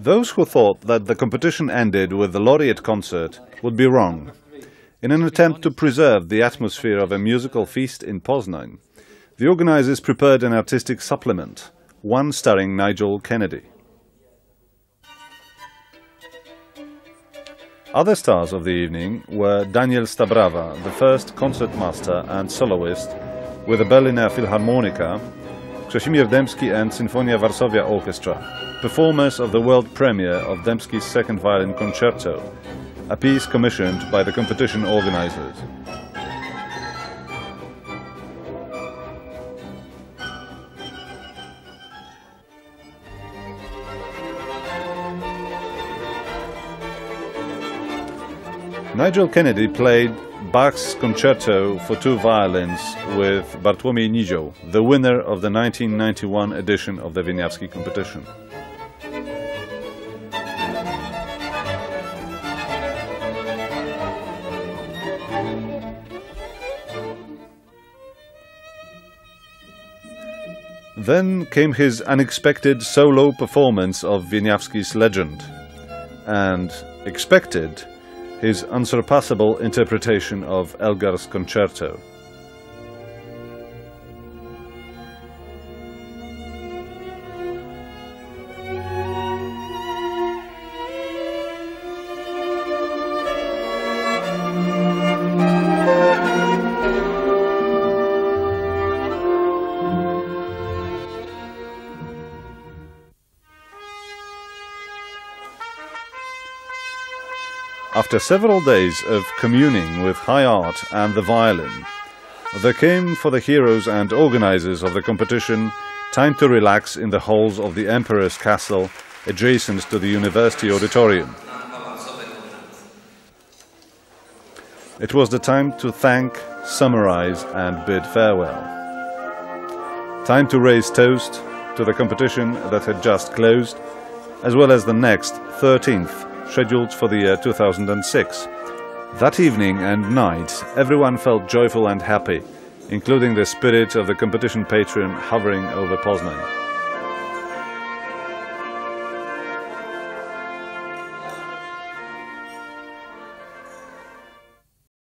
Those who thought that the competition ended with the laureate concert would be wrong. In an attempt to preserve the atmosphere of a musical feast in Poznań, the organizers prepared an artistic supplement, one starring Nigel Kennedy. Other stars of the evening were Daniel Stabrawa, the first concertmaster and soloist with the Berliner Philharmonica, Krzesimir Dębski and Sinfonia Varsovia Orchestra, performers of the world premiere of Dębski's second violin concerto, a piece commissioned by the competition organizers. Nigel Kennedy played Bach's concerto for two violins with Bartłomiej Nizioł, the winner of the 1991 edition of the Wieniawski competition. Then came his unexpected solo performance of Wieniawski's legend, and expected his unsurpassable interpretation of Elgar's concerto. After several days of communing with high art and the violin, there came for the heroes and organizers of the competition time to relax in the halls of the Emperor's Castle adjacent to the University Auditorium. It was the time to thank, summarize and bid farewell. Time to raise toast to the competition that had just closed, as well as the next 13th scheduled for the year 2006. That evening and night, everyone felt joyful and happy, including the spirit of the competition patron hovering over Poznan.